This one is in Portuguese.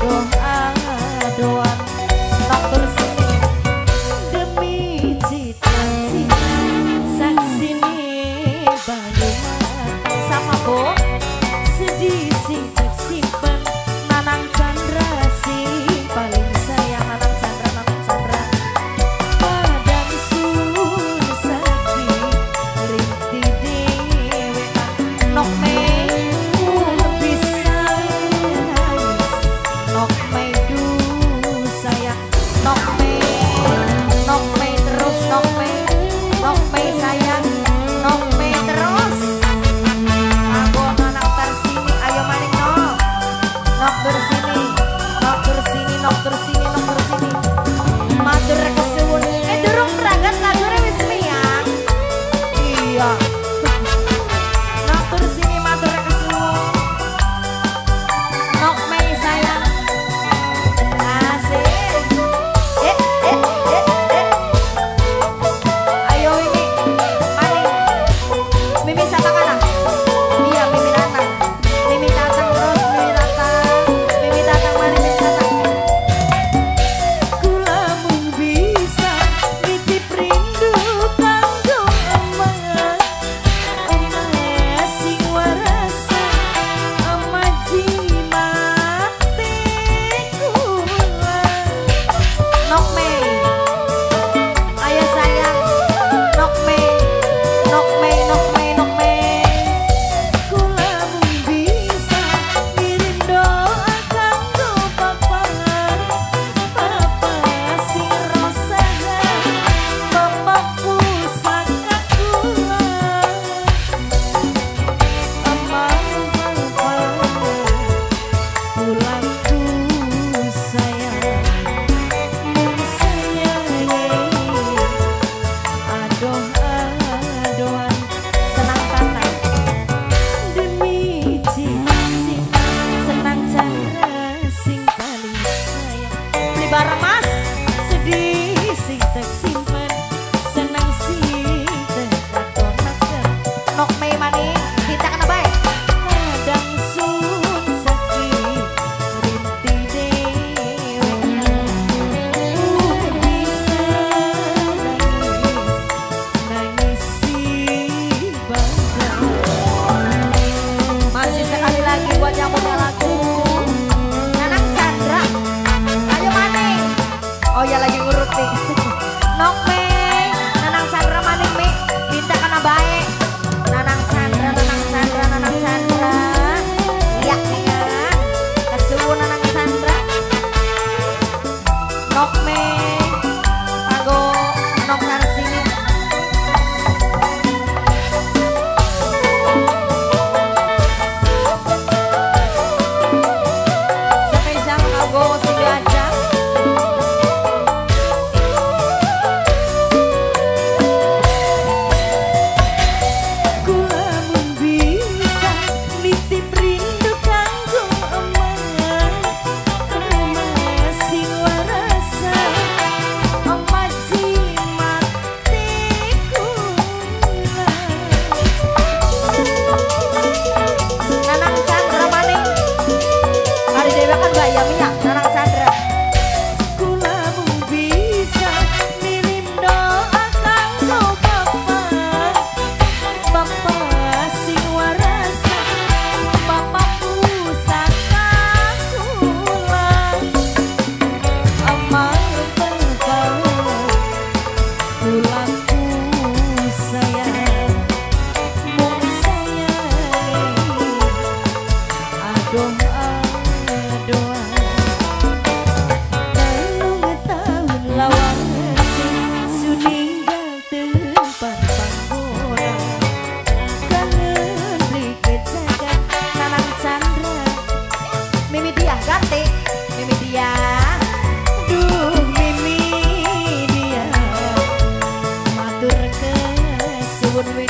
go. ¡Gracias! Long Não vem. would we